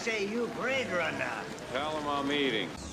say you Blade Runner. Tell him I'm eating.